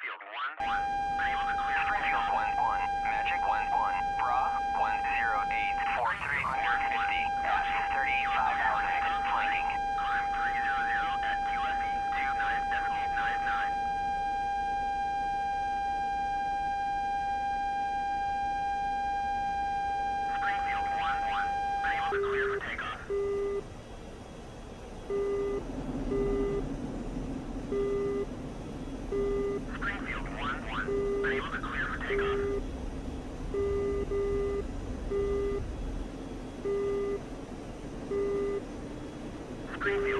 Field 1, 1. Clear